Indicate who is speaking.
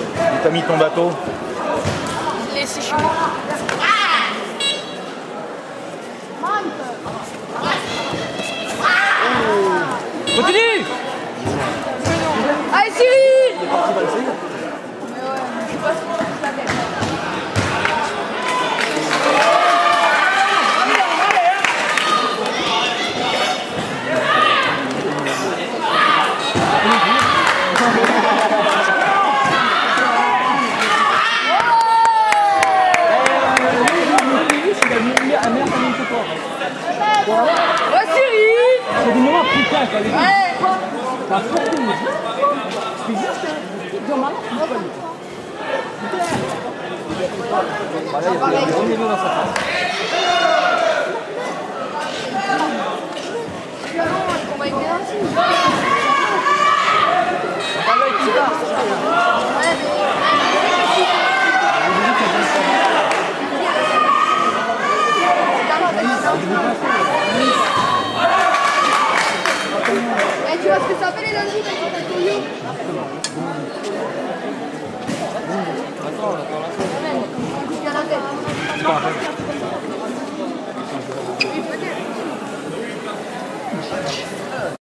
Speaker 1: Où t'as mis ton bateau
Speaker 2: Laissez chez moi.
Speaker 1: Continue
Speaker 2: Allez Cyril Mais ouais, je sais pas si tu la tête. Ouais Cyril
Speaker 3: C'est des moments putain, quoi. Les gars,
Speaker 2: Ouais
Speaker 3: t'as. Je te jure, c'est. Tu est dans sa face.
Speaker 2: On va et tu vois ce que ça fait les quand you